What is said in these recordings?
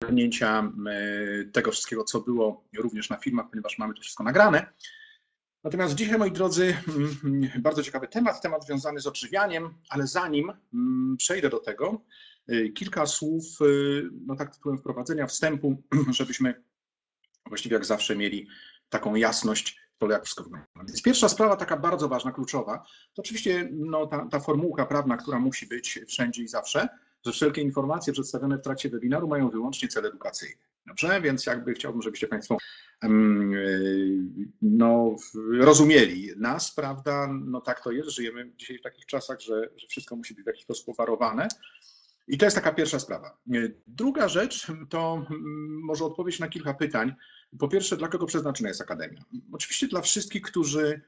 ogarnięcia tego wszystkiego, co było również na filmach, ponieważ mamy to wszystko nagrane. Natomiast dzisiaj, moi drodzy, mm, bardzo ciekawy temat, temat związany z odżywianiem, ale zanim mm, przejdę do tego, y, kilka słów, y, no tak tytułem wprowadzenia, wstępu, żebyśmy właściwie jak zawsze mieli taką jasność, to jak wszystko wygląda. Więc pierwsza sprawa, taka bardzo ważna, kluczowa, to oczywiście no, ta, ta formułka prawna, która musi być wszędzie i zawsze, że wszelkie informacje przedstawione w trakcie webinaru mają wyłącznie cel edukacyjny. Dobrze, więc jakby chciałbym, żebyście Państwo no, rozumieli nas, prawda? No tak to jest, żyjemy dzisiaj w takich czasach, że, że wszystko musi być w jakiś sposób owarowane. I to jest taka pierwsza sprawa. Druga rzecz to może odpowiedź na kilka pytań. Po pierwsze, dla kogo przeznaczona jest Akademia? Oczywiście dla wszystkich, którzy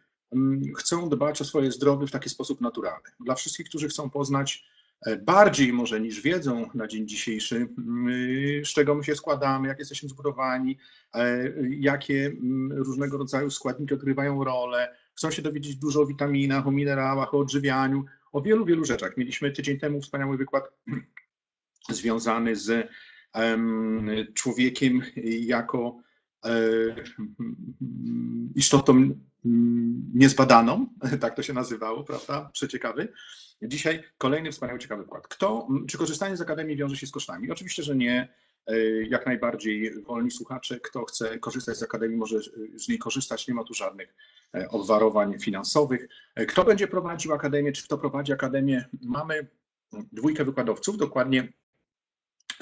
chcą dbać o swoje zdrowie w taki sposób naturalny. Dla wszystkich, którzy chcą poznać E, bardziej może niż wiedzą na dzień dzisiejszy, mm, z czego my się składamy, jak jesteśmy zbudowani, e, jakie mm, różnego rodzaju składniki odgrywają rolę. Chcą się dowiedzieć dużo o witaminach, o minerałach, o odżywianiu, o wielu, wielu rzeczach. Mieliśmy tydzień temu wspaniały wykład związany z człowiekiem jako e, istotą niezbadaną, tak to się nazywało, prawda? Przeciekawy. Dzisiaj kolejny wspaniały, ciekawy wkład. Kto, czy korzystanie z Akademii wiąże się z kosztami? Oczywiście, że nie. E, jak najbardziej wolni słuchacze, kto chce korzystać z Akademii, może z niej korzystać, nie ma tu żadnych e, obwarowań finansowych. E, kto będzie prowadził Akademię, czy kto prowadzi Akademię? Mamy dwójkę wykładowców, dokładnie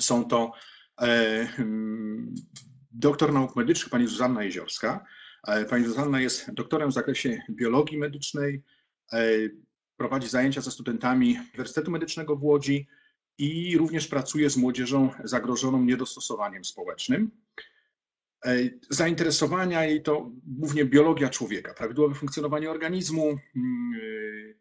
są to doktor nauk medycznych pani Zuzanna Jeziorska. Pani Zuzanna jest doktorem w zakresie biologii medycznej, prowadzi zajęcia ze studentami Uniwersytetu Medycznego w Łodzi i również pracuje z młodzieżą zagrożoną niedostosowaniem społecznym. E, zainteresowania jej to głównie biologia człowieka, prawidłowe funkcjonowanie organizmu, mm,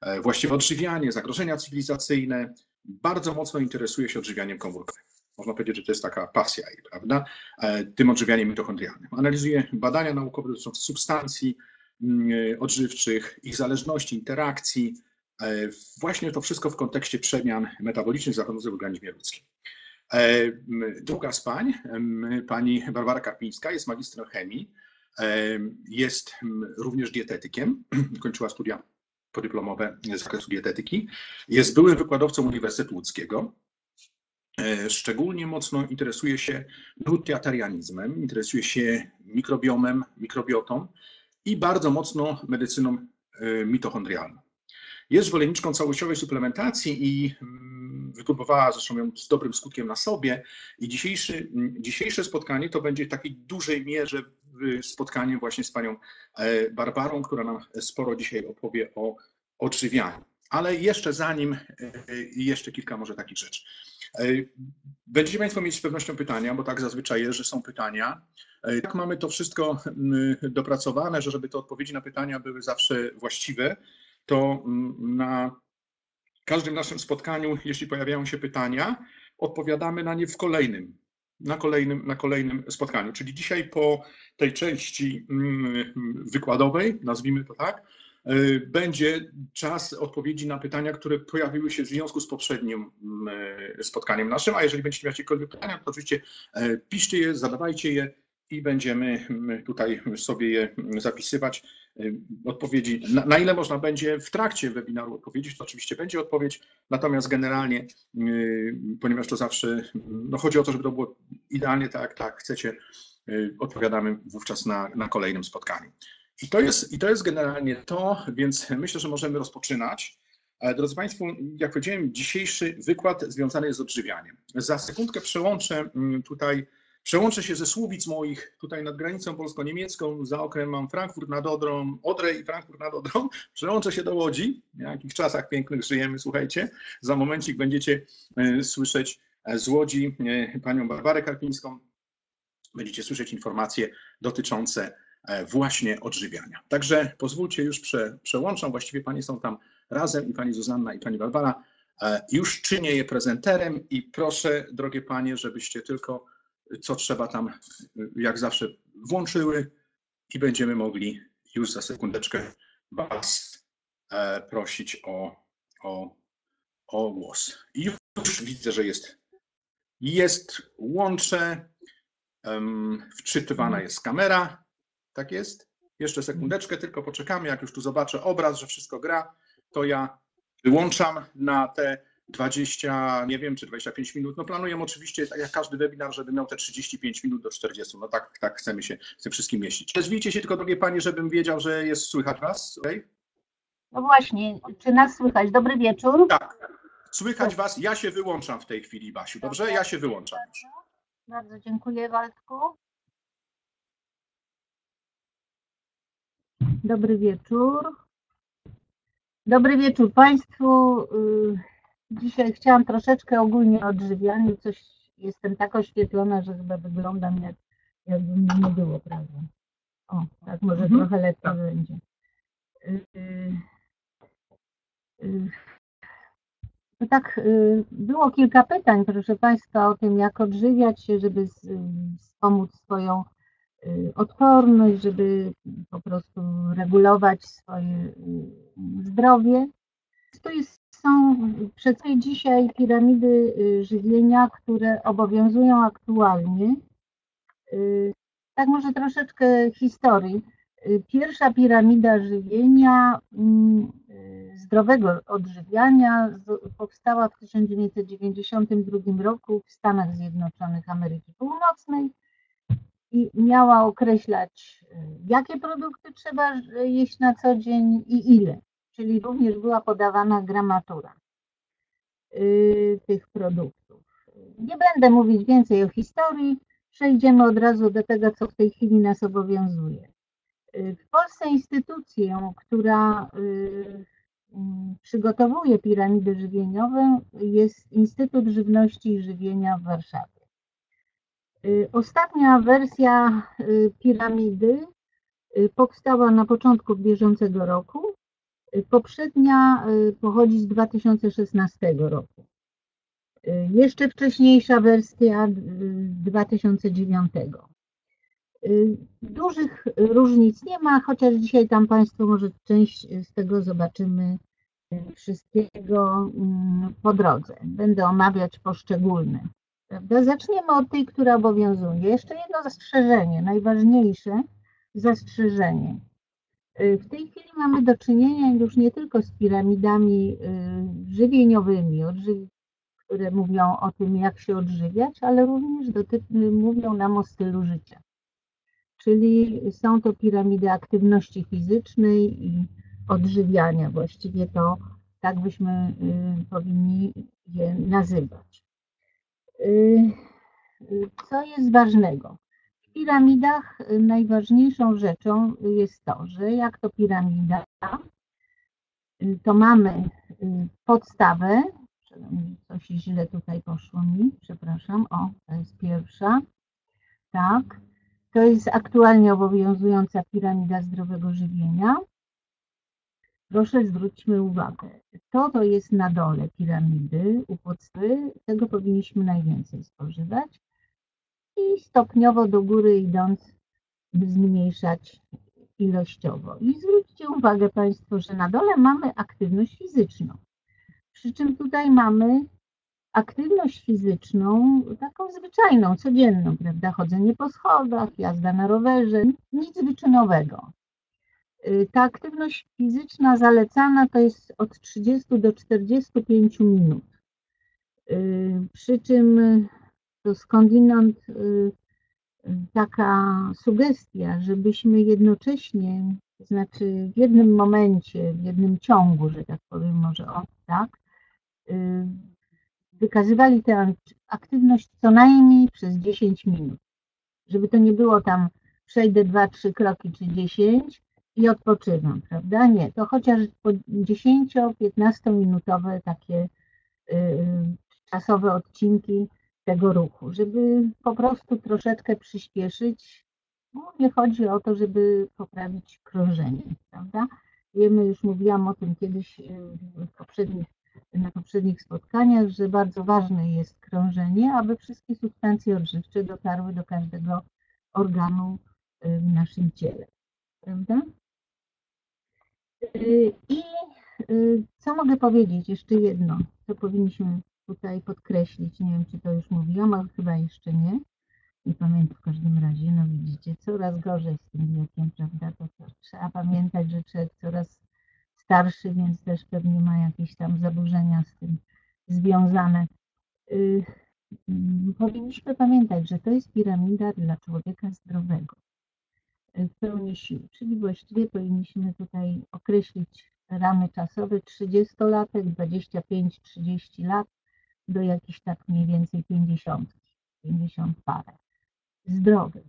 e, właściwe odżywianie, zagrożenia cywilizacyjne. Bardzo mocno interesuje się odżywianiem komórkowym. Można powiedzieć, że to jest taka pasja jej, prawda? E, tym odżywianiem mitochondrialnym. Analizuje badania naukowe dotyczące substancji, Mm, e, odżywczych, ich zależności, interakcji. E, właśnie to wszystko w kontekście przemian metabolicznych zachodzących w organizmie ludzkim. E, druga z pań, pani Barbara Karpińska, jest magistrem chemii, jest również dietetykiem, kończyła studia podyplomowe z zakresu dietetyki, jest byłym wykładowcą Uniwersytetu Łódzkiego, Szczególnie mocno interesuje się nutritarianizmem, interesuje się mikrobiomem, mikrobiotą, i bardzo mocno medycyną e, mitochondrialną. Jest zwolenniczką całościowej suplementacji i mm, wypróbowała zresztą ją z dobrym skutkiem na sobie. I dzisiejszy, mm, dzisiejsze spotkanie to będzie w takiej dużej mierze spotkanie właśnie z panią e, Barbarą, która nam sporo dzisiaj opowie o odżywianiu. Ale jeszcze zanim, e, jeszcze kilka może takich rzeczy. Będziecie Państwo mieć z pewnością pytania, bo tak zazwyczaj jest, że są pytania. Jak mamy to wszystko mm, dopracowane, że żeby te odpowiedzi na pytania były zawsze właściwe, to mm, na każdym naszym spotkaniu, jeśli pojawiają się pytania, odpowiadamy na nie w kolejnym, na kolejnym, na kolejnym spotkaniu. Czyli dzisiaj po tej części mm, wykładowej, nazwijmy to tak, będzie czas odpowiedzi na pytania, które pojawiły się w związku z poprzednim spotkaniem naszym, a jeżeli będziecie mieć jakiekolwiek pytania, to oczywiście e, piszcie je, zadawajcie je, i będziemy tutaj sobie je zapisywać. Odpowiedzi, na, na, ile można będzie w trakcie webinaru odpowiedzieć, to oczywiście będzie odpowiedź, natomiast generalnie, ponieważ to zawsze, no chodzi o to, żeby to było idealnie tak, tak chcecie, odpowiadamy wówczas na, na kolejnym spotkaniu. I to, jest, I to jest generalnie to, więc myślę, że możemy rozpoczynać. E, drodzy Państwo, jak powiedziałem, dzisiejszy wykład związany jest z odżywianiem. Za sekundkę przełączę mm, tutaj Przełączę się ze Słubic moich tutaj nad granicą polsko-niemiecką, za okrem mam Frankfurt nad Odrą, Odrę i Frankfurt nad Odrą. Przełączę się do Łodzi, w jakich czasach pięknych żyjemy, słuchajcie. Za momencik będziecie e, słyszeć e, z Łodzi panią Barbarę Karpińską. Będziecie słyszeć informacje dotyczące właśnie odżywiania. Także pozwólcie, już prze, przełączam, właściwie panie są tam razem i pani Zuzanna i pani Barbara. Już czynię je prezenterem i proszę, drogie panie, żebyście tylko co trzeba tam, jak zawsze, włączyły i będziemy mogli już za sekundeczkę Was e, prosić o, o, o głos. Już widzę, że jest Jest łącze, wczytywana jest kamera. Tak jest? Jeszcze sekundeczkę, tylko poczekamy. Jak już tu zobaczę obraz, że wszystko gra, to ja wyłączam na te 20, nie wiem, czy 25 minut. No planujemy oczywiście, tak jak każdy webinar, żeby miał te 35 minut do 40. No tak, tak chcemy się z tym wszystkim mieścić. Zwijcie się tylko, drogie Panie, żebym wiedział, że jest słychać Was. Okay? No właśnie, czy nas słychać? Dobry wieczór. Tak, słychać Was. Ja się wyłączam w tej chwili, Basiu. Dobrze? Ja się wyłączam. Bardzo dziękuję, Waldku. Dobry wieczór. Dobry wieczór Państwu. Y, dzisiaj chciałam troszeczkę ogólnie o odżywianiu. Coś jestem tak oświetlona, że chyba wyglądam jak, jakby mnie nie było, prawda? O, tak może mhm. trochę lepiej tak. będzie. No tak, było kilka pytań, proszę Państwa, o tym, jak odżywiać się, żeby wspomóc swoją odporność, żeby po prostu regulować swoje zdrowie. To jest, są przecież dzisiaj piramidy żywienia, które obowiązują aktualnie. Tak może troszeczkę historii. Pierwsza piramida żywienia, mm, zdrowego odżywiania powstała w 1992 roku w Stanach Zjednoczonych Ameryki Północnej i miała określać, jakie produkty trzeba jeść na co dzień i ile. Czyli również była podawana gramatura y, tych produktów. Nie będę mówić więcej o historii, przejdziemy od razu do tego, co w tej chwili nas obowiązuje. W Polsce instytucją, która y, mm, przygotowuje piramidy żywieniowe jest Instytut Żywności i Żywienia w Warszawie. Y, ostatnia wersja y, piramidy powstała na początku bieżącego roku. Poprzednia pochodzi z 2016 roku. Jeszcze wcześniejsza wersja 2009. Y, dużych różnic nie ma, chociaż dzisiaj tam Państwo może część z tego zobaczymy y, wszystkiego mm, po drodze. Będę omawiać poszczególne. Prawda? Zaczniemy od tej, która obowiązuje. Jeszcze jedno zastrzeżenie, najważniejsze zastrzeżenie. Y, w tej chwili mamy do czynienia już nie tylko z piramidami żywieniowymi, które mówią o tym, jak się odżywiać, ale również mówią nam o stylu życia czyli są to piramidy aktywności fizycznej i odżywiania. Właściwie to tak byśmy y, powinni je nazywać. Y, co jest ważnego? W piramidach najważniejszą rzeczą jest to, że jak to piramida, to mamy y, podstawę, coś źle tutaj poszło mi, przepraszam, o, to jest pierwsza, tak, to jest aktualnie obowiązująca piramida zdrowego żywienia. Proszę zwróćmy uwagę, to, to jest na dole piramidy, u podstawy, tego powinniśmy najwięcej spożywać i stopniowo do góry idąc zmniejszać ilościowo. I zwróćcie uwagę Państwo, że na dole mamy aktywność fizyczną. Przy czym tutaj mamy aktywność fizyczną, taką zwyczajną, codzienną, prawda? Chodzenie po schodach, jazda na rowerze, nic wyczynowego. Y, ta aktywność fizyczna zalecana to jest od 30 do 45 minut. Y, przy czym to skądinąd y, taka sugestia, żebyśmy jednocześnie, to znaczy w jednym momencie, w jednym ciągu, że tak powiem, może o tak, wykazywali tę aktywność co najmniej przez 10 minut. Żeby to nie było tam przejdę 2-3 kroki czy 10 i odpoczywam, prawda? Nie, to chociaż po 10-15 minutowe takie y, czasowe odcinki tego ruchu, żeby po prostu troszeczkę przyspieszyć. Głównie chodzi o to, żeby poprawić krążenie, prawda? Wiemy, już mówiłam o tym kiedyś y, poprzednich na poprzednich spotkaniach, że bardzo ważne jest krążenie, aby wszystkie substancje odżywcze dotarły do każdego organu y, w naszym ciele. Prawda? Y, I y, co mogę powiedzieć? Jeszcze jedno, co powinniśmy tutaj podkreślić, nie wiem czy to już mówiłam, ale chyba jeszcze nie. Nie pamiętam w każdym razie, no widzicie, coraz gorzej z tym wiekiem, prawda? To, to trzeba pamiętać, że człowiek coraz starszy, więc też pewnie ma jakieś tam zaburzenia z tym związane. Y, powinniśmy pamiętać, że to jest piramida dla człowieka zdrowego pełni sił, czyli właściwie powinniśmy tutaj określić ramy czasowe 30-latek, 25-30 lat do jakichś tak mniej więcej 50, 50 parę. Zdrowy.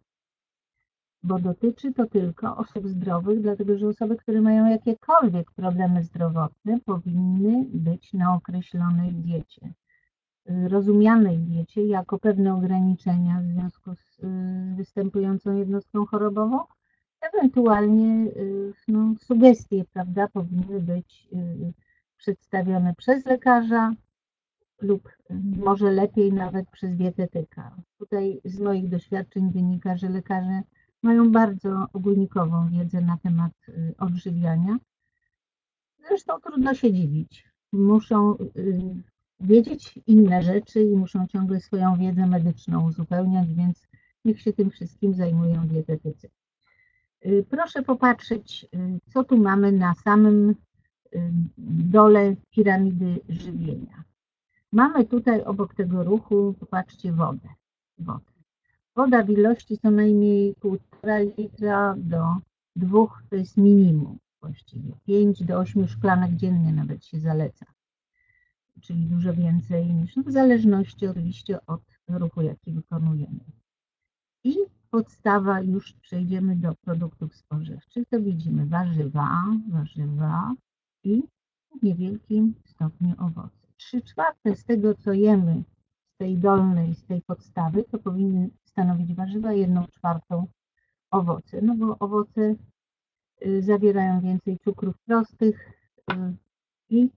Bo dotyczy to tylko osób zdrowych, dlatego że osoby, które mają jakiekolwiek problemy zdrowotne, powinny być na określonej diecie. Rozumianej diecie jako pewne ograniczenia w związku z występującą jednostką chorobową, ewentualnie y, no, sugestie, prawda, powinny być y, przedstawione przez lekarza lub y, może lepiej nawet przez dietetyka. Tutaj z moich doświadczeń wynika, że lekarze mają bardzo ogólnikową wiedzę na temat odżywiania. Zresztą trudno się dziwić. Muszą wiedzieć inne rzeczy i muszą ciągle swoją wiedzę medyczną uzupełniać, więc niech się tym wszystkim zajmują dietetycy. Y, proszę popatrzeć, y, co tu mamy na samym y, dole piramidy żywienia. Mamy tutaj obok tego ruchu, popatrzcie, wodę. wodę. Woda w ilości co najmniej 1,5 litra do 2 to jest minimum właściwie. 5 do 8 szklanek dziennie nawet się zaleca. Czyli dużo więcej niż no w zależności oczywiście od ruchu, jaki wykonujemy. I podstawa, już przejdziemy do produktów spożywczych, to widzimy warzywa, warzywa i w niewielkim stopniu owoce. Trzy czwarte z tego, co jemy z tej dolnej, z tej podstawy, to powinny stanowić warzywa, jedną czwartą owoce, no bo owoce y, zawierają więcej cukrów prostych y, i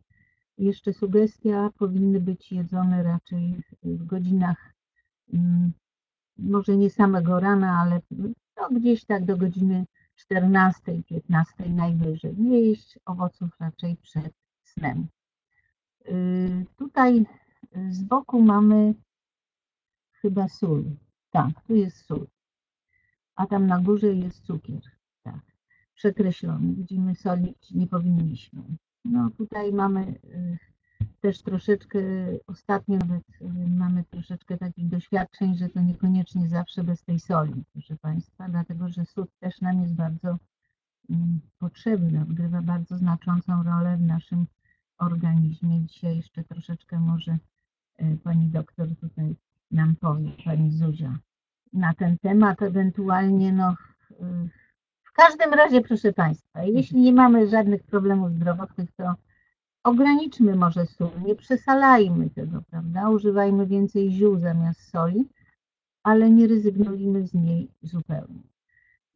jeszcze sugestia, powinny być jedzone raczej w godzinach mm, może nie samego rana, ale no gdzieś tak do godziny 14, 15 najwyżej. Nie jeść owoców raczej przed snem. Y, tutaj z boku mamy chyba sól. Tak, tu jest sól. A tam na górze jest cukier. Tak, przekreślony. Widzimy, solić nie powinniśmy. No tutaj mamy y, też troszeczkę, ostatnio nawet y, mamy troszeczkę takich doświadczeń, że to niekoniecznie zawsze bez tej soli, proszę Państwa, dlatego że sód też nam jest bardzo mm, potrzebny, odgrywa bardzo znaczącą rolę w naszym organizmie. Dzisiaj jeszcze troszeczkę może y, Pani doktor tutaj nam powie, Pani Zuzia, na ten temat, ewentualnie no w każdym razie, proszę Państwa, jeśli nie mamy żadnych problemów zdrowotnych, to ograniczmy może sól, nie przesalajmy tego, prawda? Używajmy więcej ziół zamiast soli, ale nie rezygnujmy z niej zupełnie.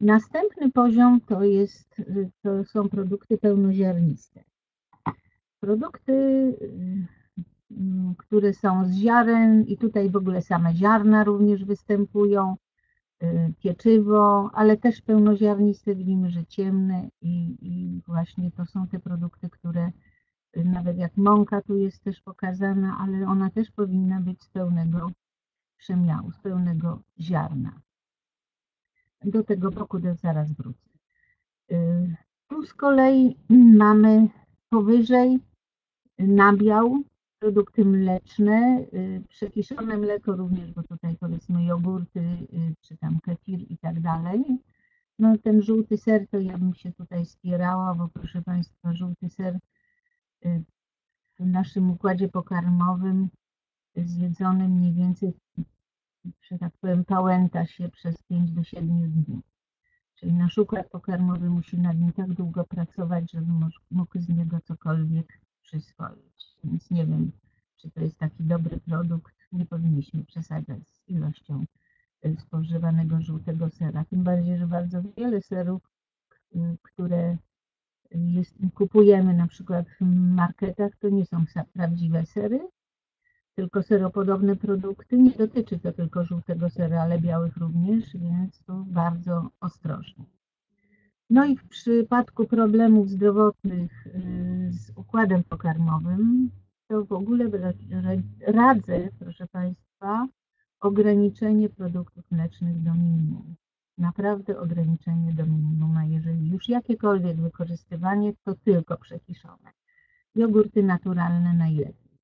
Następny poziom to, jest, to są produkty pełnoziarniste. Produkty, mm, które są z ziaren i tutaj w ogóle same ziarna również występują, pieczywo, ale też pełnoziarniste, widzimy, że ciemne i, i właśnie to są te produkty, które nawet jak mąka tu jest też pokazana, ale ona też powinna być z pełnego przemiału, z pełnego ziarna. Do tego boku zaraz wrócę. Y, tu z kolei mamy powyżej nabiał, produkty mleczne, y, przekiszone mleko również, bo tutaj powiedzmy jogurty, y, czy tam kefir i tak dalej. No ten żółty ser to ja bym się tutaj spierała, bo proszę Państwa, żółty ser w naszym układzie pokarmowym zjedzony mniej więcej, że tak powiem, pałęta się przez 5 do 7 dni. Czyli nasz układ pokarmowy musi nad nim tak długo pracować, żeby mógł z niego cokolwiek przyswoić. Więc nie wiem, czy to jest taki dobry produkt. Nie powinniśmy przesadzać z ilością e, spożywanego żółtego sera. Tym bardziej, że bardzo wiele serów, które jest, kupujemy na przykład w marketach, to nie są prawdziwe sery, tylko seropodobne produkty. Nie dotyczy to tylko żółtego sera, ale białych również, więc tu bardzo ostrożnie. No i w przypadku problemów zdrowotnych y, z układem pokarmowym, to w ogóle ra- ra- radzę, proszę Państwa, ograniczenie produktów mlecznych do minimum. Naprawdę ograniczenie do minimum, a jeżeli już jakiekolwiek wykorzystywanie, to tylko przekiszone. Jogurty naturalne najlepiej.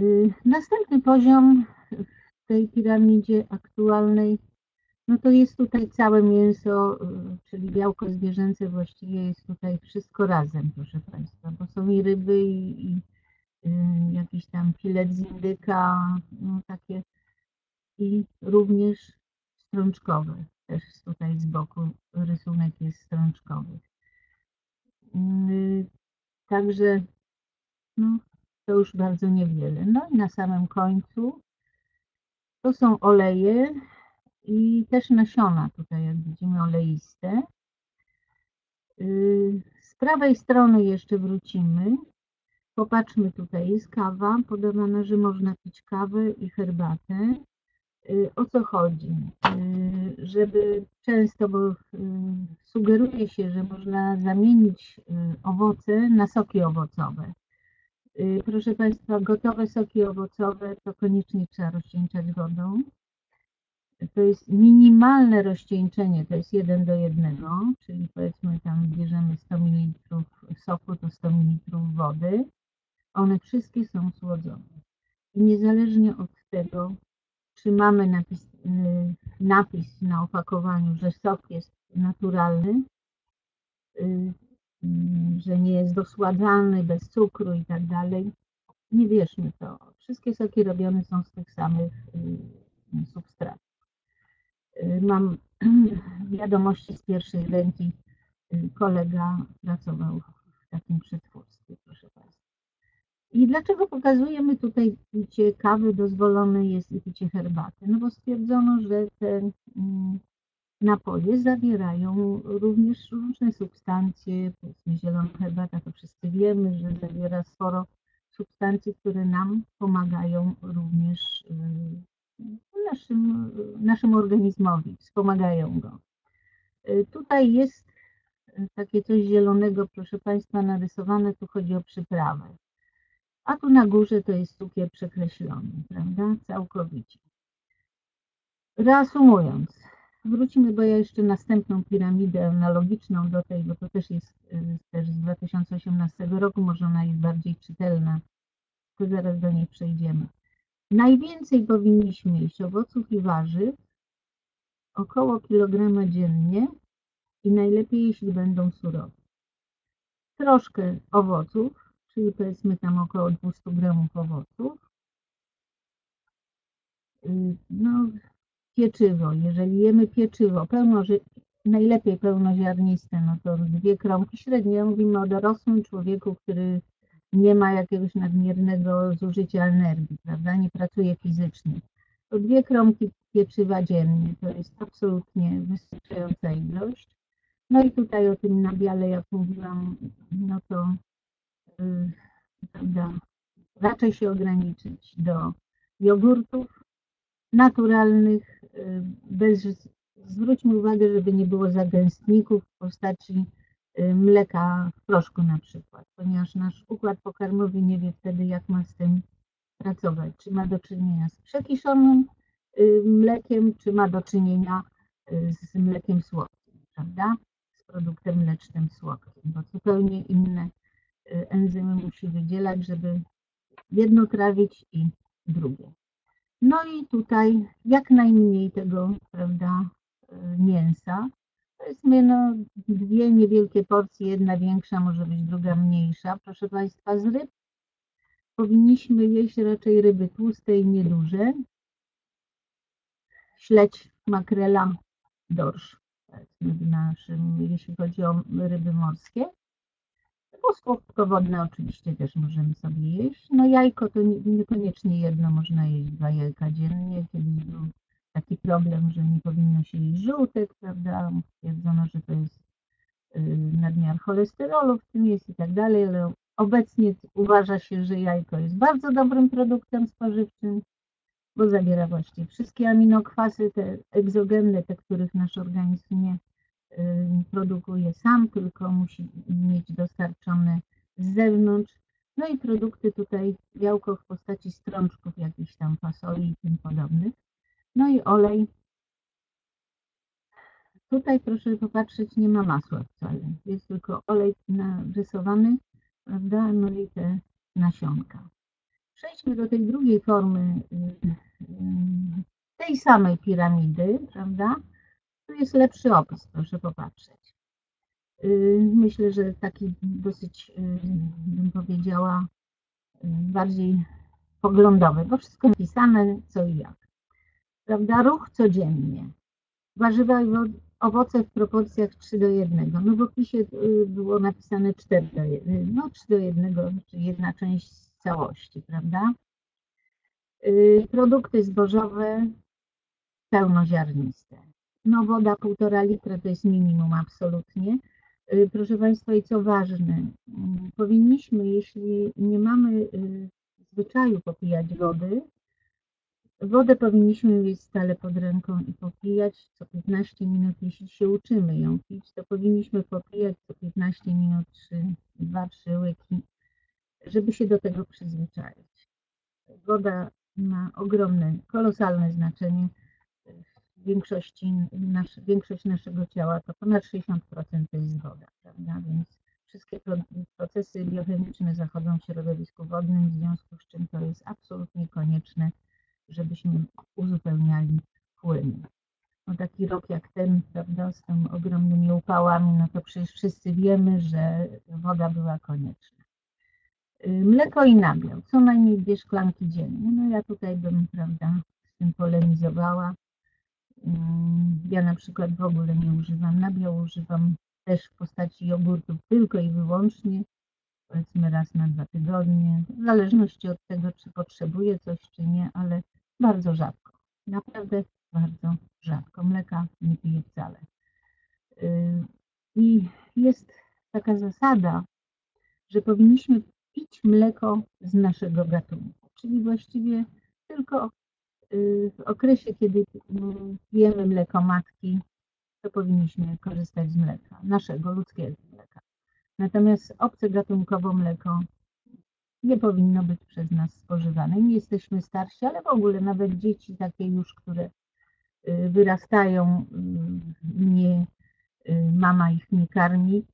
Y, Następny poziom w tej piramidzie aktualnej, no to jest tutaj całe mięso, y, czyli białko zwierzęce, właściwie jest tutaj wszystko razem, proszę Państwa, bo są i ryby, i, i y, jakiś tam filet z indyka, no takie, i również strączkowe. Też tutaj z boku rysunek jest strączkowy. Y, Także no, to już bardzo niewiele. No i na samym końcu to są oleje i też nasiona tutaj, jak widzimy, oleiste. Y, Z prawej strony jeszcze wrócimy. Popatrzmy, tutaj jest kawa, podawana, że można pić kawę i herbatę. Y, O co chodzi? Y, Żeby często, bo sugeruje się, że można zamienić owoce na soki owocowe. Proszę Państwa, gotowe soki owocowe to koniecznie trzeba rozcieńczać wodą. To jest minimalne rozcieńczenie, to jest 1 do 1, czyli powiedzmy tam bierzemy 100 ml soku, to 100 ml wody. One wszystkie są słodzone. I niezależnie od tego, czy mamy napis, y, napis na opakowaniu, że sok jest naturalny, y, y, że nie jest dosładzany, bez cukru i tak dalej, nie wierzmy to. Wszystkie soki robione są z tych samych y, substratów. Y, Mam wiadomości z pierwszej ręki. Y, Kolega pracował w takim przetwórstwie, proszę Państwa. I dlaczego pokazujemy tutaj picie kawy dozwolone jest i picie herbaty? No bo stwierdzono, że te mm, napoje zawierają również różne substancje, powiedzmy zielona herbata, to wszyscy wiemy, że zawiera sporo substancji, które nam pomagają również y, naszym, naszemu organizmowi, wspomagają go. Y, Tutaj jest y, takie coś zielonego, proszę Państwa, narysowane, tu chodzi o przyprawę. A tu na górze to jest cukier przekreślony, prawda? Całkowicie. Reasumując, wrócimy, bo ja jeszcze następną piramidę analogiczną do tej, bo to też jest y, też z 2018 roku, może ona jest bardziej czytelna, to zaraz do niej przejdziemy. Najwięcej powinniśmy jeść owoców i warzyw, około kilograma dziennie i najlepiej jeśli będą surowe. Troszkę owoców, czyli powiedzmy tam około 200 gramów owoców. No, pieczywo, jeżeli jemy pieczywo, pełno, najlepiej pełnoziarniste, no to dwie kromki średnie, mówimy o dorosłym człowieku, który nie ma jakiegoś nadmiernego zużycia energii, prawda, nie pracuje fizycznie. To dwie kromki pieczywa dziennie, to jest absolutnie wystarczająca ilość. No i tutaj o tym nabiale, jak mówiłam, no to y, prawda, raczej się ograniczyć do jogurtów naturalnych, y, bez, zwróćmy uwagę, żeby nie było zagęstników w postaci mleka w proszku na przykład, ponieważ nasz układ pokarmowy nie wie wtedy, jak ma z tym pracować. Czy ma do czynienia z przekiszonym y, mlekiem, czy ma do czynienia y, z mlekiem słodkim, prawda? Z produktem mlecznym słodkim, bo zupełnie inne y, enzymy musi wydzielać, żeby jedno trawić i drugie. No i tutaj jak najmniej tego, prawda, y, Powiedzmy, no, dwie niewielkie porcje, jedna większa, może być druga mniejsza. Proszę Państwa, z ryb powinniśmy jeść raczej ryby tłuste i nieduże. Śledź, makrela, dorsz, naszym, jeśli chodzi o ryby morskie. Słodkowodne oczywiście też możemy sobie jeść. No jajko to nie- niekoniecznie jedno, można jeść dwa jajka dziennie. Kiedyś taki problem, że nie powinno się jeść żółtek, prawda? Stwierdzono, że to jest y, nadmiar cholesterolu w tym jest i tak dalej, ale obecnie uważa się, że jajko jest bardzo dobrym produktem spożywczym, bo zawiera właśnie wszystkie aminokwasy, te egzogenne, te, których nasz organizm nie y, produkuje sam, tylko musi mieć dostarczone z zewnątrz. No i produkty tutaj, białko w postaci strączków jakichś tam fasoli i tym podobnych. No i olej. Tutaj proszę popatrzeć, nie ma masła wcale. Jest tylko olej narysowany, prawda? No i te nasionka. Przejdźmy do tej drugiej formy y, y, tej samej piramidy, prawda? Tu jest lepszy opis, proszę popatrzeć. Y, myślę, że taki dosyć, bym powiedziała, bardziej poglądowy, bo wszystko napisane co i jak. Prawda? Ruch codziennie. Warzywa i owoce w proporcjach 3 do 1. No w opisie było napisane 4 do 1, no 3 do 1, czyli jedna część całości, prawda? Y, produkty zbożowe pełnoziarniste. No woda półtora litra to jest minimum absolutnie. Y, proszę Państwa i co ważne, mm, powinniśmy, jeśli nie mamy y, zwyczaju popijać wody, wodę powinniśmy mieć stale pod ręką i popijać co 15 minut. Jeśli się uczymy ją pić, to powinniśmy popijać co 15 minut 3, 2-3 łyki żeby się do tego przyzwyczaić. Woda ma ogromne, kolosalne znaczenie. Większości, nasz, większość naszego ciała to ponad 60% to jest woda, prawda? Więc wszystkie procesy biochemiczne zachodzą w środowisku wodnym, w związku z czym to jest absolutnie konieczne, żebyśmy uzupełniali płyny. No taki rok jak ten, prawda, z tym ogromnymi upałami, no to przecież wszyscy wiemy, że woda była konieczna. Y, mleko i nabiał, co najmniej dwie szklanki dziennie. No ja tutaj bym, prawda, z tym polemizowała. Mm, ja na przykład w ogóle nie używam nabiału, używam też w postaci jogurtów tylko i wyłącznie, powiedzmy raz na dwa tygodnie, w zależności od tego, czy potrzebuję coś, czy nie, ale bardzo rzadko. Naprawdę bardzo rzadko. Mleka nie piję wcale. Y, I jest taka zasada, że powinniśmy pić mleko z naszego gatunku. Czyli właściwie tylko y, w okresie, kiedy pijemy mleko matki, to powinniśmy korzystać z mleka, naszego ludzkiego mleka. Natomiast obce gatunkowo mleko nie powinno być przez nas spożywane. Nie jesteśmy starsi, ale w ogóle nawet dzieci takie już, które y, wyrastają, y, nie, mama ich nie karmi,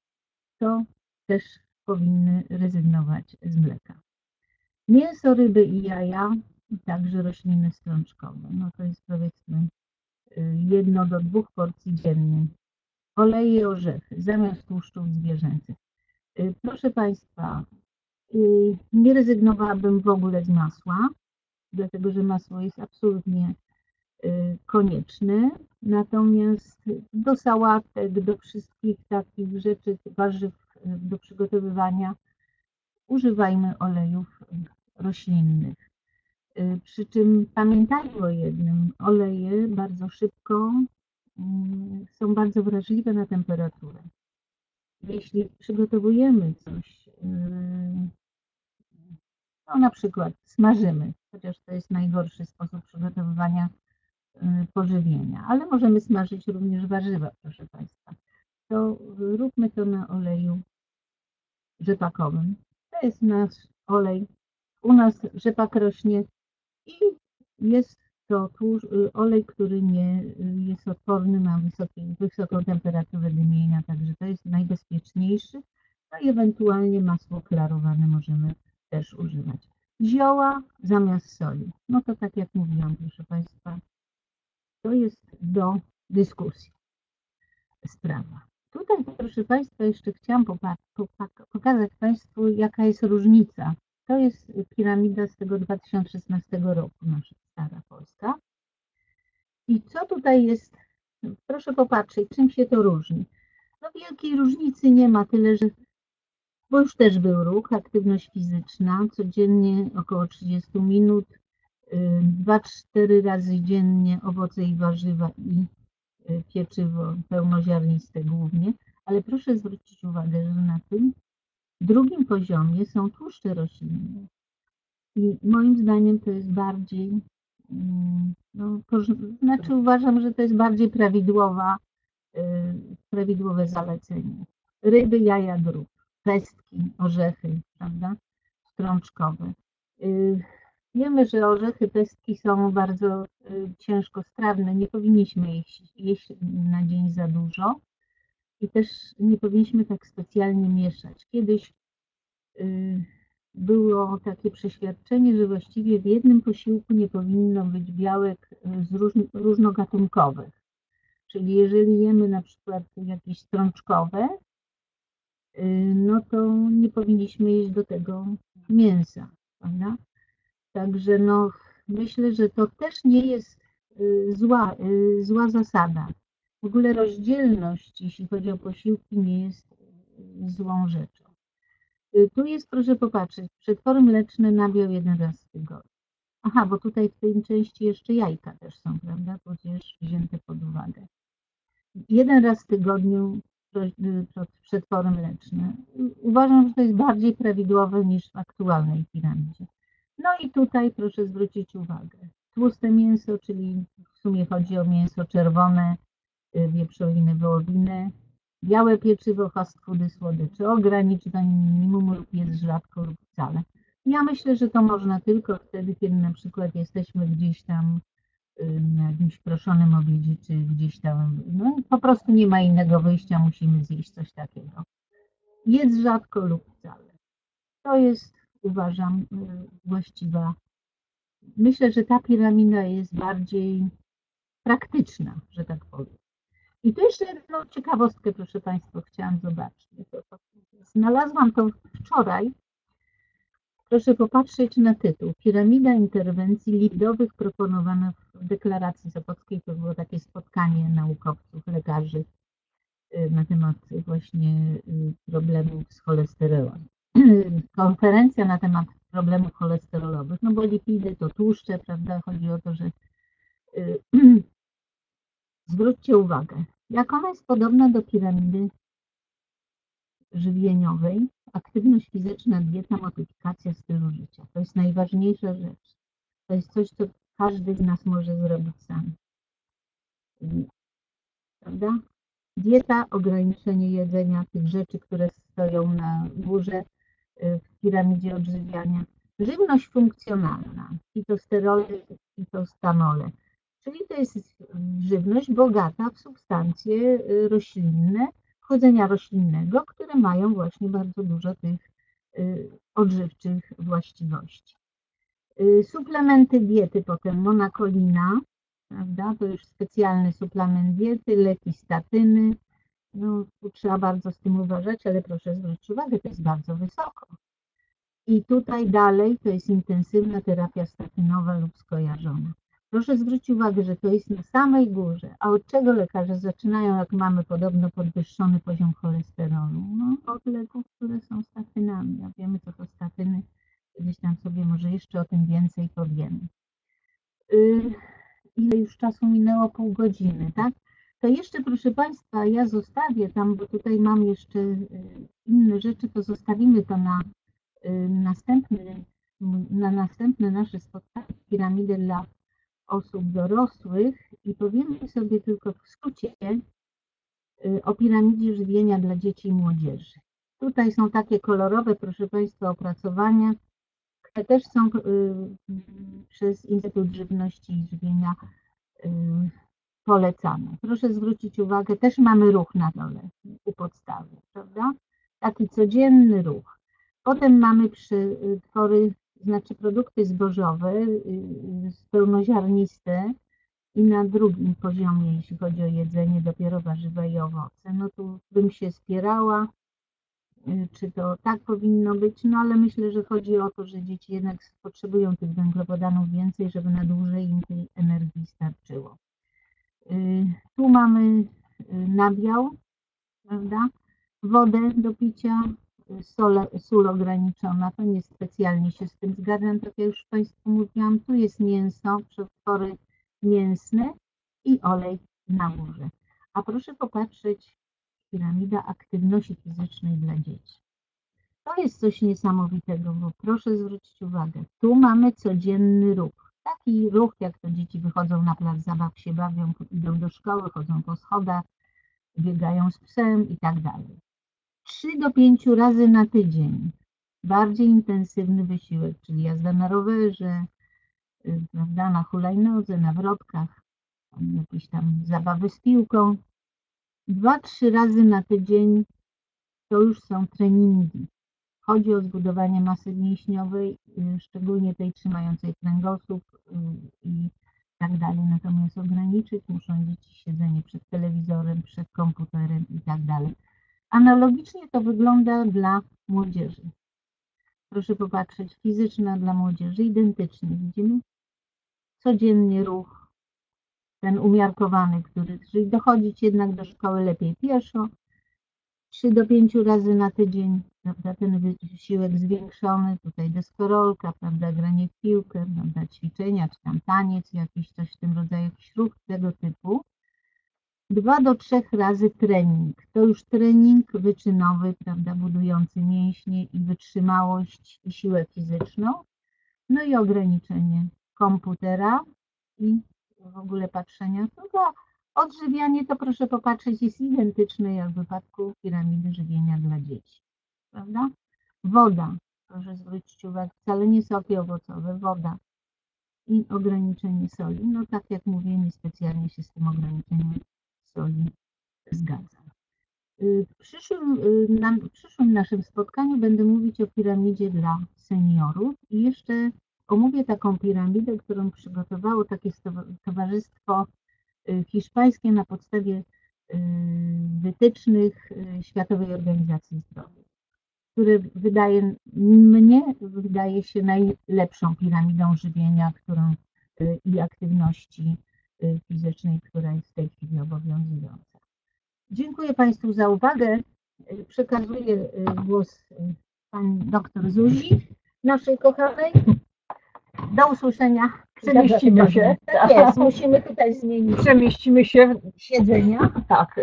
to też powinny rezygnować z mleka. Mięso, ryby i jaja, także rośliny strączkowe. No to jest powiedzmy y, jedno do dwóch porcji dziennie. Oleje, orzechy zamiast tłuszczów zwierzęcych. Y, proszę Państwa, y, nie rezygnowałabym w ogóle z masła, dlatego że masło jest absolutnie konieczne. Natomiast do sałatek, do wszystkich takich rzeczy, warzyw do przygotowywania używajmy olejów roślinnych. Y, przy czym pamiętajmy o jednym, oleje bardzo szybko są bardzo wrażliwe na temperaturę. Jeśli przygotowujemy coś, y, no na przykład smażymy, chociaż to jest najgorszy sposób przygotowywania y, pożywienia, ale możemy smażyć również warzywa, proszę Państwa, to róbmy to na oleju rzepakowym. To jest nasz olej. U nas rzepak rośnie i jest to tłuszcz, y, olej, który nie y, jest odporny na wysoki, wysoką temperaturę dymienia, także to jest najbezpieczniejszy. No i ewentualnie masło klarowane możemy też używać. Zioła zamiast soli. No to tak jak mówiłam, proszę Państwa, to jest do dyskusji sprawa. Tutaj, proszę Państwa, jeszcze chciałam pokazać Państwu, jaka jest różnica. To jest piramida z tego 2016 roku, nasza stara Polska. I co tutaj jest, proszę popatrzeć, czym się to różni. No wielkiej różnicy nie ma, tyle że, bo już też był ruch, aktywność fizyczna, codziennie około 30 minut, 2-4 razy dziennie owoce i warzywa i Y, pieczywo pełnoziarniste głównie, ale proszę zwrócić uwagę, że na tym drugim poziomie są tłuszcze roślinne. I moim zdaniem to jest bardziej, no, znaczy uważam, że to jest bardziej prawidłowa, y, prawidłowe zalecenie. Ryby, jaja, drób, pestki, orzechy, prawda? strączkowe. Y, Wiemy, że orzechy pestki są bardzo y, ciężkostrawne. Nie powinniśmy jeść, na dzień za dużo i też nie powinniśmy tak specjalnie mieszać. Kiedyś y, było takie przeświadczenie, że właściwie w jednym posiłku nie powinno być białek różnogatunkowych. Czyli jeżeli jemy na przykład jakieś strączkowe, no to nie powinniśmy jeść do tego mięsa, prawda? Także no, myślę, że to też nie jest y, zła, y, zła zasada. W ogóle rozdzielność, jeśli chodzi o posiłki, nie jest y, złą rzeczą. Y, Tu jest, proszę popatrzeć, przetwory mleczne nabiał jeden raz w tygodniu. Aha, bo tutaj w tej części jeszcze jajka też są, prawda? Tudzież wzięte pod uwagę. Jeden raz w tygodniu y, przetwory mleczne. Uważam, że to jest bardziej prawidłowe niż w aktualnej piramidzie. No i tutaj proszę zwrócić uwagę. Tłuste mięso, czyli w sumie chodzi o mięso czerwone, y, wieprzowiny, wołowinę, białe pieczywo, fast foody, słodycze. Ogranicz do minimum lub jest rzadko lub wcale. Ja myślę, że to można tylko wtedy, kiedy na przykład jesteśmy gdzieś tam na jakimś proszonym obiedzie, czy gdzieś tam, no po prostu nie ma innego wyjścia, musimy zjeść coś takiego. Jedz rzadko lub wcale. To jest, uważam, y, właściwa. Myślę, że ta piramida jest bardziej praktyczna, że tak powiem. I tu jeszcze jedną ciekawostkę, proszę Państwa, chciałam zobaczyć. Znalazłam to wczoraj. Proszę popatrzeć na tytuł. Piramida interwencji lidowych proponowana w deklaracji Sopockiej. To było takie spotkanie naukowców, lekarzy y, na temat właśnie y, problemów z cholesterolem. Konferencja na temat problemów cholesterolowych, no bo lipidy to tłuszcze, prawda? Chodzi o to, że y, zwróćcie uwagę, jak ona jest podobna do piramidy żywieniowej, aktywność fizyczna, dieta, modyfikacja stylu życia. To jest najważniejsza rzecz. To jest coś, co każdy z nas może zrobić sam. Prawda? Dieta, ograniczenie jedzenia tych rzeczy, które stoją na górze y, w piramidzie odżywiania. Żywność funkcjonalna, fitosterole, fitostanole. Czyli to jest żywność bogata w substancje y, roślinne, chodzenia roślinnego, które mają właśnie bardzo dużo tych y, odżywczych właściwości. Y, Suplementy diety, potem monakolina, prawda? To już specjalny suplement diety, leki statyny. No, trzeba bardzo z tym uważać, ale proszę zwrócić uwagę, to jest bardzo wysoko. I tutaj dalej to jest intensywna terapia statynowa lub skojarzona. Proszę zwrócić uwagę, że to jest na samej górze. A od czego lekarze zaczynają, jak mamy podobno podwyższony poziom cholesterolu? No, od leków, które są statynami. A wiemy, co to statyny. Kiedyś tam sobie może jeszcze o tym więcej powiemy. Yy, ile już czasu minęło? Pół godziny, tak? To jeszcze, proszę Państwa, ja zostawię tam, bo tutaj mam jeszcze yy, inne rzeczy, to zostawimy to na yy, następny, na następne nasze spotkanie piramidy dla osób dorosłych i powiemy sobie tylko w skrócie y, o piramidzie żywienia dla dzieci i młodzieży. Tutaj są takie kolorowe, proszę Państwa, opracowania, które też są y, przez Instytut Żywności i Żywienia y, polecane. Proszę zwrócić uwagę, też mamy ruch na dole u podstawy, prawda? Taki codzienny ruch. Potem mamy przetwory znaczy produkty zbożowe, y, pełnoziarniste i na drugim poziomie, jeśli chodzi o jedzenie, dopiero warzywa i owoce. No tu bym się spierała, y, czy to tak powinno być, no ale myślę, że chodzi o to, że dzieci jednak potrzebują tych węglowodanów więcej, żeby na dłużej im tej energii starczyło. Y, Tu mamy y, nabiał, prawda? Wodę do picia, sól, sól ograniczona, to nie specjalnie się z tym zgadzam, tak jak już Państwu mówiłam, tu jest mięso, przetwory mięsne i olej na górze. A proszę popatrzeć, piramida aktywności fizycznej dla dzieci. To jest coś niesamowitego, bo proszę zwrócić uwagę, tu mamy codzienny ruch. Taki ruch, jak to dzieci wychodzą na plac zabaw, się bawią, idą do szkoły, chodzą po schodach, biegają z psem i tak dalej. 3 do 5 razy na tydzień. bardziej intensywny wysiłek, czyli jazda na rowerze, y, prawda, na hulajnodze, na wrotkach, jakieś tam zabawy z piłką. Dwa, trzy razy na tydzień to już są treningi. Chodzi o zbudowanie masy mięśniowej, y, szczególnie tej trzymającej kręgosłup y, i tak dalej. Natomiast ograniczyć muszą dzieci siedzenie przed telewizorem, przed komputerem i tak dalej. Analogicznie to wygląda dla młodzieży. Proszę popatrzeć, fizyczna dla młodzieży identycznie. Widzimy? Codziennie ruch, ten umiarkowany, który, czyli dochodzić jednak do szkoły lepiej pieszo, 3 do 5 razy na tydzień, prawda, ten wysiłek zwiększony, tutaj deskorolka, prawda, granie w piłkę, prawda, ćwiczenia, czy tam taniec, jakiś coś w tym rodzaju, ruch tego typu. Dwa do trzech razy trening. To już trening wyczynowy, prawda, budujący mięśnie i wytrzymałość i siłę fizyczną. No i ograniczenie komputera i w ogóle patrzenia. Tylko odżywianie to proszę popatrzeć jest identyczne jak w wypadku piramidy żywienia dla dzieci. Prawda? Woda. Proszę zwrócić uwagę, wcale nie soki owocowe, woda i ograniczenie soli. No tak jak mówię, niespecjalnie się z tym ograniczeniem zgadzam. Y, w przyszłym, y, w przyszłym naszym spotkaniu będę mówić o piramidzie dla seniorów i jeszcze omówię taką piramidę, którą przygotowało takie towarzystwo y, hiszpańskie na podstawie wytycznych Światowej Organizacji Zdrowia, które wydaje mnie wydaje się najlepszą piramidą żywienia, którą i aktywności Y, fizycznej, która jest w tej chwili obowiązująca. Dziękuję Państwu za uwagę. Y, przekazuję y, głos pani doktor Zuzi, naszej kochanej. Do usłyszenia. Przemieścimy się. Tak jest, musimy tutaj zmienić. Przemieścimy się. Siedzenia. Tak,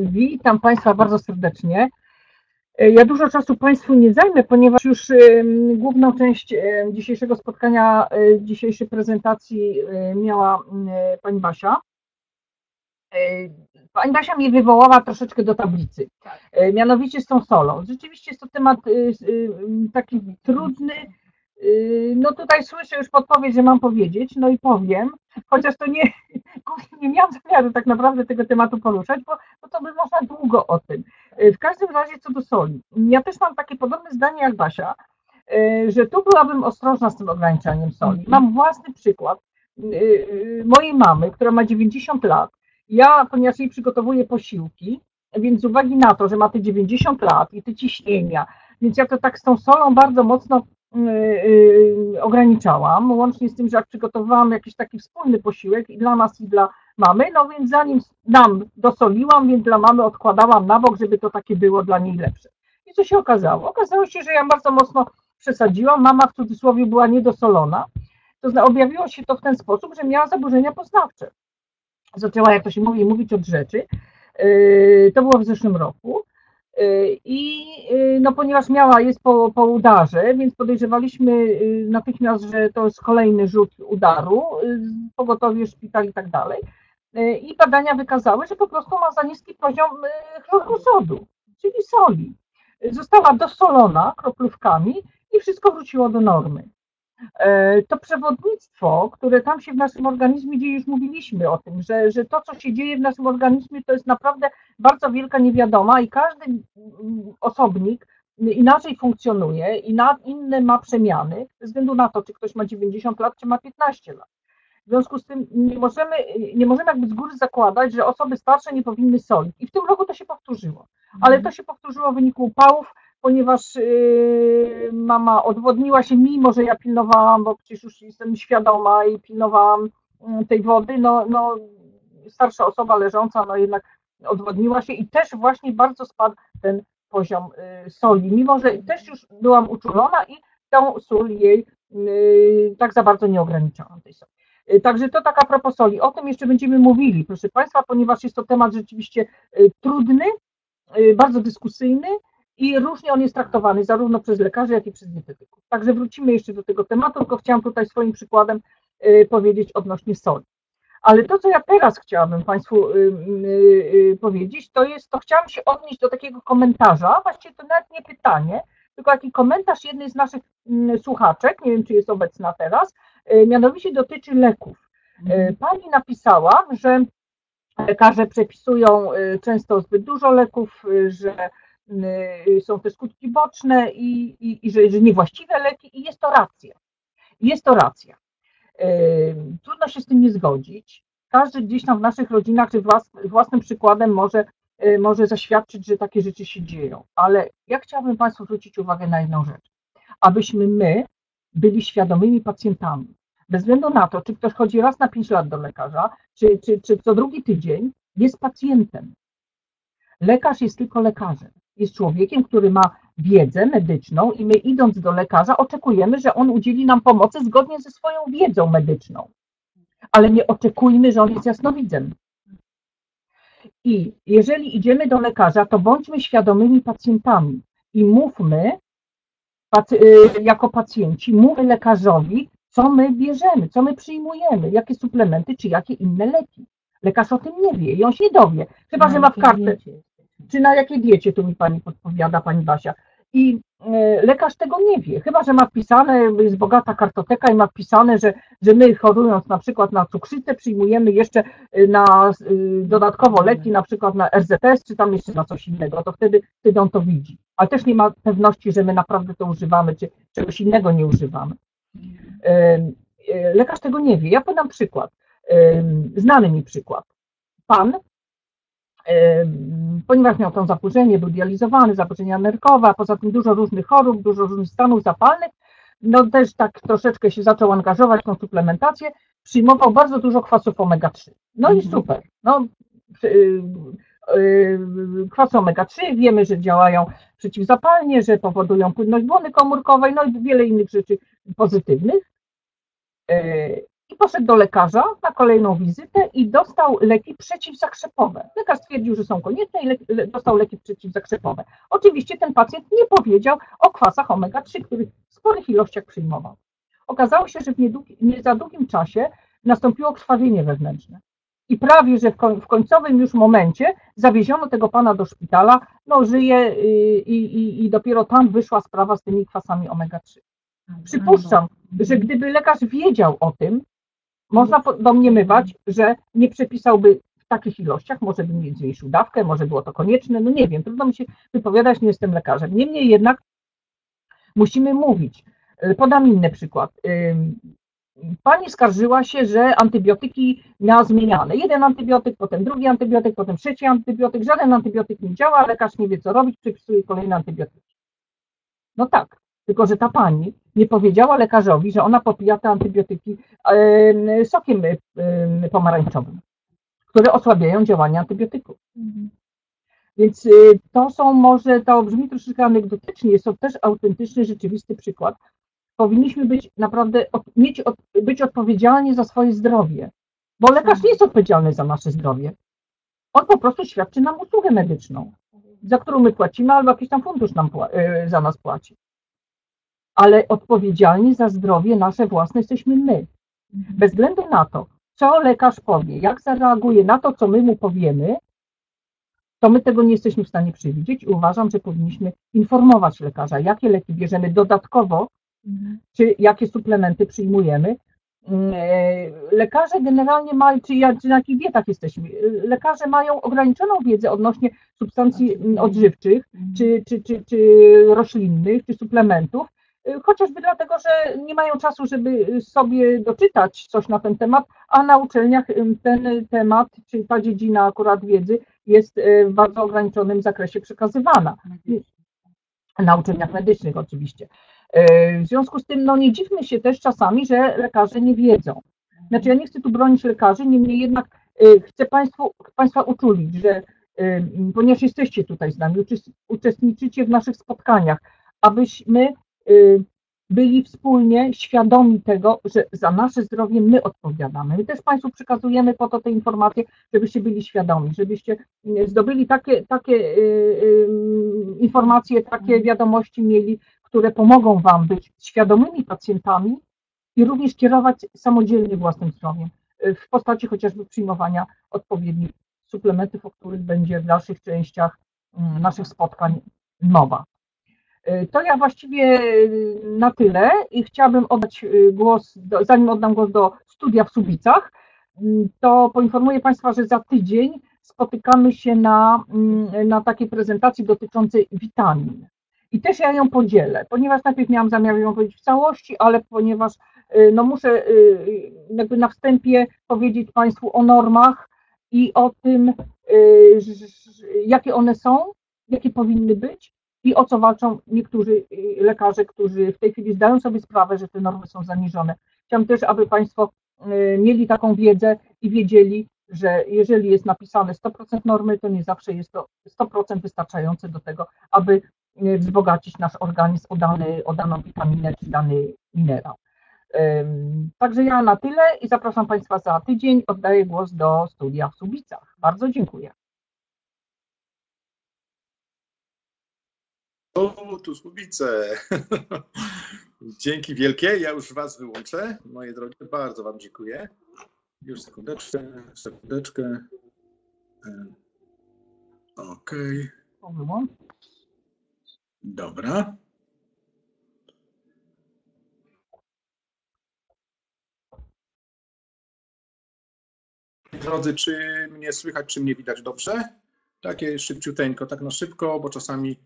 witam Państwa bardzo serdecznie. E, ja dużo czasu Państwu nie zajmę, ponieważ już główną część dzisiejszego spotkania, e, dzisiejszej prezentacji e, miała Pani Basia. Pani Basia mnie wywołała troszeczkę do tablicy, mianowicie z tą solą. Rzeczywiście jest to temat taki trudny, no tutaj słyszę już podpowiedź, że mam powiedzieć, no i powiem, chociaż to nie, nie miałam zamiaru tak naprawdę tego tematu poruszać, bo, bo to by można długo o tym. Yy, w każdym razie co do soli. Ja też mam takie podobne zdanie jak Basia, yy, że tu byłabym ostrożna z tym ograniczaniem soli. Mam własny przykład mojej mamy, która ma 90 lat. Ja, ponieważ jej przygotowuję posiłki, więc z uwagi na to, że ma te 90 lat i te ciśnienia, więc ja to tak z tą solą bardzo mocno Y, y, ograniczałam, łącznie z tym, że jak przygotowałam jakiś taki wspólny posiłek i dla nas i dla mamy, no więc zanim nam dosoliłam, więc dla mamy odkładałam na bok, żeby to takie było dla niej lepsze. I co się okazało? Okazało się, że ja bardzo mocno przesadziłam, mama w cudzysłowie była niedosolona, to znaczy objawiło się to w ten sposób, że miała zaburzenia poznawcze. Zaczęła, jak to się mówi, mówić od rzeczy. Y, to było w zeszłym roku. Y, I y, no, ponieważ miała, jest po, po udarze, więc podejrzewaliśmy natychmiast, że to jest kolejny rzut udaru, pogotowie, szpital i tak dalej. I badania wykazały, że po prostu ma za niski poziom chloru sodu, czyli soli. Została dosolona kroplówkami i wszystko wróciło do normy. E, to przewodnictwo, które tam się w naszym organizmie dzieje, już mówiliśmy o tym, że, że to, co się dzieje w naszym organizmie, to jest naprawdę bardzo wielka niewiadoma i każdy osobnik inaczej funkcjonuje i na inne ma przemiany, ze względu na to, czy ktoś ma 90 lat, czy ma 15 lat. W związku z tym nie możemy, nie możemy jakby z góry zakładać, że osoby starsze nie powinny solić. I w tym roku to się powtórzyło. Ale to się powtórzyło w wyniku upałów, ponieważ yy, mama odwodniła się, mimo że ja pilnowałam, bo przecież już jestem świadoma i pilnowałam mm, tej wody, no, no starsza osoba leżąca, no jednak odwodniła się i też właśnie bardzo spadł ten poziom yy, soli, mimo że też już byłam uczulona i tą sól jej yy, tak za bardzo nie ograniczałam tej soli. Także to taka propos soli. O tym jeszcze będziemy mówili, proszę Państwa, ponieważ jest to temat rzeczywiście trudny, bardzo dyskusyjny, i różnie on jest traktowany zarówno przez lekarzy, jak i przez dietetyków. Także wrócimy jeszcze do tego tematu, tylko chciałam tutaj swoim przykładem y, powiedzieć odnośnie soli. Ale to, co ja teraz chciałabym Państwu y, y, powiedzieć, to jest, to chciałam się odnieść do takiego komentarza, właściwie to nawet nie pytanie, tylko taki komentarz jednej z naszych mm, słuchaczek, nie wiem czy jest obecna teraz, y, mianowicie dotyczy leków. Y, Pani napisała, że lekarze przepisują y, często zbyt dużo leków, że są te skutki boczne i, i, i że, że niewłaściwe leki i jest to racja. Jest to racja. Trudno się z tym nie zgodzić. Każdy gdzieś tam w naszych rodzinach, czy włas, własnym przykładem może, może zaświadczyć, że takie rzeczy się dzieją. Ale ja chciałabym Państwu zwrócić uwagę na jedną rzecz. Abyśmy my byli świadomymi pacjentami. Bez względu na to, czy ktoś chodzi raz na 5 lat do lekarza, czy, czy, czy co drugi tydzień, jest pacjentem. Lekarz jest tylko lekarzem. Jest człowiekiem, który ma wiedzę medyczną i my idąc do lekarza oczekujemy, że on udzieli nam pomocy zgodnie ze swoją wiedzą medyczną. Ale nie oczekujmy, że on jest jasnowidzem. I jeżeli idziemy do lekarza, to bądźmy świadomymi pacjentami i mówmy jako pacjenci, mówmy lekarzowi, co my bierzemy, co my przyjmujemy, jakie suplementy, czy jakie inne leki. Lekarz o tym nie wie i on się nie dowie, chyba że ma w kartce, czy na jakiej diecie, tu mi pani podpowiada, pani Basia. I e, lekarz tego nie wie, chyba że ma wpisane, jest bogata kartoteka i ma wpisane, że, że my chorując na przykład na cukrzycę, przyjmujemy jeszcze y, na y, dodatkowo leki, na przykład na RZS, czy tam jeszcze na coś innego, to wtedy, wtedy on to widzi. Ale też nie ma pewności, że my naprawdę to używamy, czy czegoś innego nie używamy. E, Lekarz tego nie wie. Ja podam przykład. Znany mi przykład. Pan ponieważ miał to zaburzenie, był dializowany, zaburzenia nerkowe, a poza tym dużo różnych chorób, dużo różnych stanów zapalnych, no też tak troszeczkę się zaczął angażować w tą suplementację, przyjmował bardzo dużo kwasów omega-3. No i Mhm. super. No, y, y, kwasy omega-3 wiemy, że działają przeciwzapalnie, że powodują płynność błony komórkowej, no i wiele innych rzeczy pozytywnych. Y, I poszedł do lekarza na kolejną wizytę i dostał leki przeciwzakrzepowe. Lekarz stwierdził, że są konieczne i le, le, dostał leki przeciwzakrzepowe. Oczywiście ten pacjent nie powiedział o kwasach omega-3, których w sporych ilościach przyjmował. Okazało się, że w nie za długim czasie nastąpiło krwawienie wewnętrzne. I prawie, że w, koń, w końcowym już momencie zawieziono tego pana do szpitala, no żyje y, i, i, i dopiero tam wyszła sprawa z tymi kwasami omega-3. Przypuszczam, że gdyby lekarz wiedział o tym, można domniemywać, że nie przepisałby w takich ilościach, może by nie zmniejszył dawkę, może było to konieczne, no nie wiem, trudno mi się wypowiadać, nie jestem lekarzem. Niemniej jednak musimy mówić. Y, Podam inny przykład. Pani skarżyła się, że antybiotyki miała zmieniane. Jeden antybiotyk, potem drugi antybiotyk, potem trzeci antybiotyk. Żaden antybiotyk nie działa, lekarz nie wie co robić, przepisuje kolejne antybiotyki. No tak, tylko że ta pani nie powiedziała lekarzowi, że ona popija te antybiotyki em, sokiem em, pomarańczowym, które osłabiają działanie antybiotyków. Więc y, to są może, to brzmi troszeczkę anegdotycznie, jest to też autentyczny, rzeczywisty przykład. Powinniśmy być naprawdę, mieć, być odpowiedzialni za swoje zdrowie, bo lekarz nie jest odpowiedzialny za nasze zdrowie. On po prostu świadczy nam usługę medyczną, za którą my płacimy, albo jakiś tam fundusz nam y, za nas płaci. Ale odpowiedzialni za zdrowie nasze własne jesteśmy my. Bez względu na to, co lekarz powie, jak zareaguje na to, co my mu powiemy, to my tego nie jesteśmy w stanie przewidzieć i uważam, że powinniśmy informować lekarza, jakie leki bierzemy dodatkowo, czy jakie suplementy przyjmujemy. Mm, e, Lekarze generalnie mają, czy, czy na jakich dietach jesteśmy, lekarze mają ograniczoną wiedzę odnośnie substancji odżywczych, czy, czy, czy, czy roślinnych, czy suplementów, chociażby dlatego, że nie mają czasu, żeby sobie doczytać coś na ten temat, a na uczelniach ym, ten temat, czy ta dziedzina akurat wiedzy jest y, w bardzo ograniczonym zakresie przekazywana. Na uczelniach medycznych oczywiście. Y, W związku z tym no, nie dziwmy się też czasami, że lekarze nie wiedzą. Znaczy ja nie chcę tu bronić lekarzy, niemniej jednak y, chcę Państwu, Państwa uczulić, że y, ponieważ jesteście tutaj z nami, uczes- uczestniczycie w naszych spotkaniach, abyśmy y, byli wspólnie świadomi tego, że za nasze zdrowie my odpowiadamy. My też Państwu przekazujemy po to te informacje, żebyście byli świadomi, żebyście y, zdobyli takie, takie y, y, informacje, takie wiadomości mieli, które pomogą Wam być świadomymi pacjentami i również kierować samodzielnie własnym zdrowiem y, w postaci chociażby przyjmowania odpowiednich suplementów, o których będzie w dalszych częściach mm, naszych spotkań mowa. Y, To ja właściwie y, na tyle i chciałabym oddać y, głos, zanim oddam głos do studia w Subicach, to poinformuję Państwa, że za tydzień spotykamy się na, mm, na takiej prezentacji dotyczącej witamin. I też ja ją podzielę, ponieważ najpierw miałam zamiar ją powiedzieć w całości, ale ponieważ no muszę jakby na wstępie powiedzieć Państwu o normach i o tym, jakie one są, jakie powinny być i o co walczą niektórzy y, lekarze, którzy w tej chwili zdają sobie sprawę, że te normy są zaniżone. Chciałam też, aby Państwo y, mieli taką wiedzę i wiedzieli, że jeżeli jest napisane 100% normy, to nie zawsze jest to 100% wystarczające do tego, aby y, wzbogacić nasz organizm o, dany, o daną witaminę czy dany minerał. Także ja na tyle i zapraszam Państwa za tydzień. Oddaję głos do studia w Subicach. Bardzo dziękuję. O, tu Słubice. Dzięki wielkie. Ja już Was wyłączę. Moje drogie, bardzo Wam dziękuję. Już sekundeczkę, sekundeczkę. E, Okej, było. dobra. Drodzy, czy mnie słychać, czy mnie widać dobrze? Takie szybciuteńko, tak na szybko, bo czasami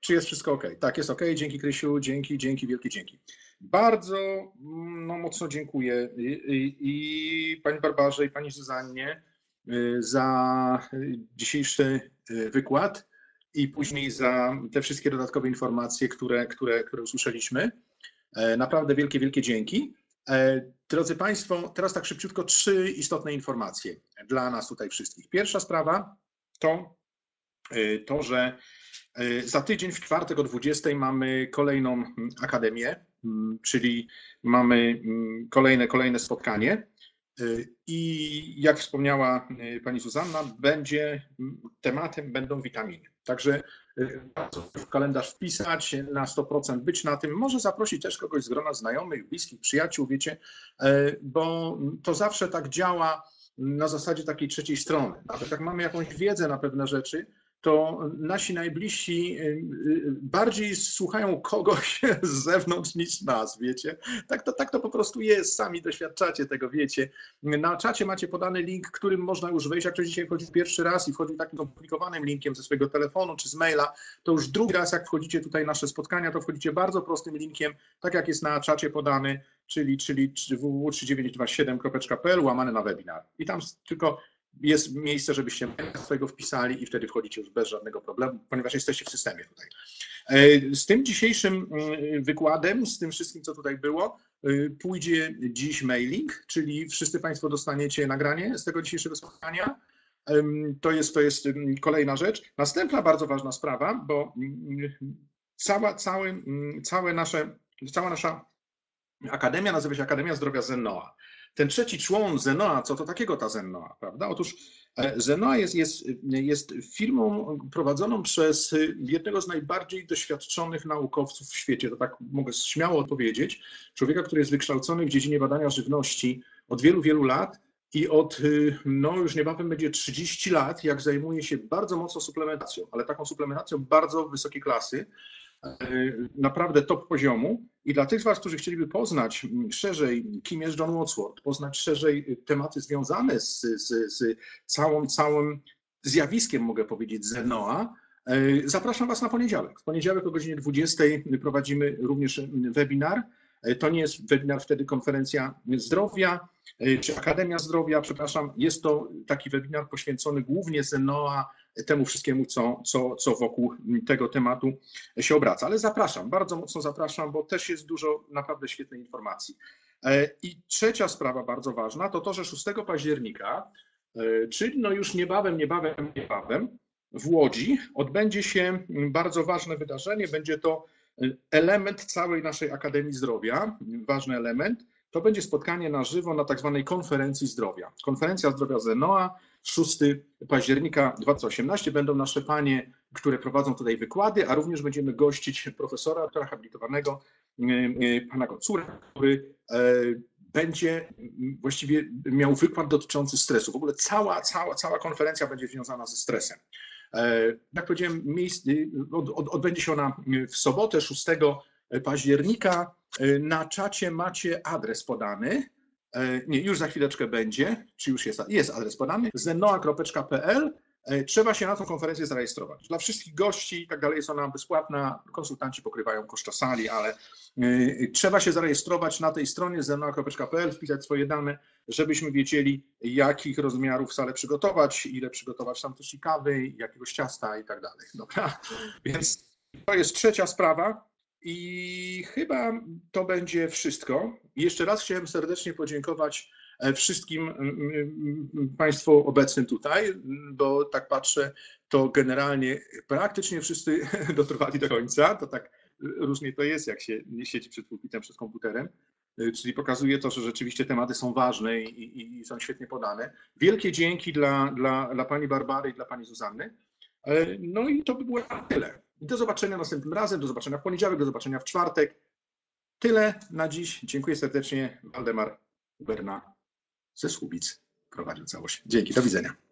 czy jest wszystko ok? Tak, jest ok. Dzięki Krysiu, dzięki, dzięki, wielkie dzięki. Bardzo mm, no, mocno dziękuję i, i, i pani Barbarze, i pani Zuzannie y, za dzisiejszy y, wykład i później za te wszystkie dodatkowe informacje, które, które, które usłyszeliśmy. E, Naprawdę wielkie, wielkie dzięki. E, Drodzy Państwo, teraz tak szybciutko trzy istotne informacje dla nas tutaj wszystkich. Pierwsza sprawa to y, to, że za tydzień w czwartek o 20 mamy kolejną mm, akademię, mm, czyli mamy mm, kolejne, kolejne spotkanie. Y, I jak wspomniała y, pani Zuzanna, będzie tematem będą witaminy. Także w kalendarz wpisać, na 100% być na tym. Może zaprosić też kogoś z grona znajomych, bliskich, przyjaciół, wiecie, e, bo to zawsze tak działa na zasadzie takiej trzeciej strony. Nawet jak mamy jakąś wiedzę na pewne rzeczy, to nasi najbliżsi y, y, bardziej słuchają kogoś z zewnątrz niż nas, wiecie. Tak to, tak to po prostu jest, sami doświadczacie tego, wiecie. Na czacie macie podany link, którym można już wejść. Jak ktoś dzisiaj wchodzi pierwszy raz i wchodzi takim skomplikowanym linkiem ze swojego telefonu czy z maila, to już drugi raz, jak wchodzicie tutaj nasze spotkania, to wchodzicie bardzo prostym linkiem, tak jak jest na czacie podany, czyli, czyli www.3927.pl łamane na webinar. I tam tylko jest miejsce, żebyście swojego wpisali i wtedy wchodzicie już bez żadnego problemu, ponieważ jesteście w systemie tutaj. E, Z tym dzisiejszym mm, wykładem, z tym wszystkim, co tutaj było, y, pójdzie dziś mailing, czyli wszyscy Państwo dostaniecie nagranie z tego dzisiejszego spotkania. To jest, to jest kolejna rzecz. Następna bardzo ważna sprawa, bo mm, cała, cały, mm, całe nasze, cała nasza akademia nazywa się Akademia Zdrowia Zenoa. Ten trzeci człon Zenoa, co to takiego ta Zenoa, prawda? Otóż e, Zenoa jest, jest, jest firmą prowadzoną przez jednego z najbardziej doświadczonych naukowców w świecie, to tak mogę śmiało odpowiedzieć, człowieka, który jest wykształcony w dziedzinie badania żywności od wielu, wielu lat i od, y, no już niebawem będzie 30 lat, jak zajmuje się bardzo mocno suplementacją, ale taką suplementacją bardzo wysokiej klasy, naprawdę top poziomu. I dla tych z Was, którzy chcieliby poznać mm, szerzej, kim jest John Wadsworth, poznać szerzej tematy związane z, z, z całym zjawiskiem, mogę powiedzieć, Zenoa, e, zapraszam Was na poniedziałek. W poniedziałek o godzinie 20 prowadzimy również webinar. E, To nie jest webinar wtedy konferencja zdrowia, e, czy Akademia Zdrowia, przepraszam. Jest to taki webinar poświęcony głównie Zenoa, temu wszystkiemu, co, co, co wokół tego tematu się obraca. Ale zapraszam, bardzo mocno zapraszam, bo też jest dużo naprawdę świetnej informacji. E, I trzecia sprawa bardzo ważna to to, że 6 października, e, czyli no już niebawem, niebawem, niebawem w Łodzi odbędzie się bardzo ważne wydarzenie. Będzie to element całej naszej Akademii Zdrowia, ważny element. To będzie spotkanie na żywo na tak zwanej konferencji zdrowia. Konferencja zdrowia Zenoa, 6 października 2018. Będą nasze panie, które prowadzą tutaj wykłady, a również będziemy gościć profesora, doktora habilitowanego, e, e, pana Kocura, który e, będzie właściwie miał wykład dotyczący stresu. W ogóle cała, cała, cała konferencja będzie związana ze stresem. Jak powiedziałem, miejsc, od, od, odbędzie się ona w sobotę 6 października. E, Na czacie macie adres podany. E, Nie, już za chwileczkę będzie, czy już jest, jest adres podany, zenoa.pl. E, Trzeba się na tą konferencję zarejestrować. Dla wszystkich gości i tak dalej jest ona bezpłatna. Konsultanci pokrywają koszta sali, ale y, trzeba się zarejestrować na tej stronie zenoa.pl, wpisać swoje dane, żebyśmy wiedzieli, jakich rozmiarów salę przygotować, ile przygotować tam też kawy, jakiegoś ciasta i tak dalej. Dobra? Więc to jest trzecia sprawa. I chyba to będzie wszystko. Jeszcze raz chciałem serdecznie podziękować e, wszystkim Państwu obecnym tutaj, bo tak patrzę, to generalnie praktycznie wszyscy dotrwali do końca. To tak różnie to jest, jak się nie siedzi przed pulpitem, przed komputerem. Y, Czyli pokazuje to, że rzeczywiście tematy są ważne i, i, i są świetnie podane. Wielkie dzięki dla, dla, dla pani Barbary i dla pani Zuzanny. E, No i to by było na tyle. Do zobaczenia następnym razem, do zobaczenia w poniedziałek, do zobaczenia w czwartek. Tyle na dziś. Dziękuję serdecznie. Waldemar Berna ze Słubic prowadził całość. Dzięki, do widzenia.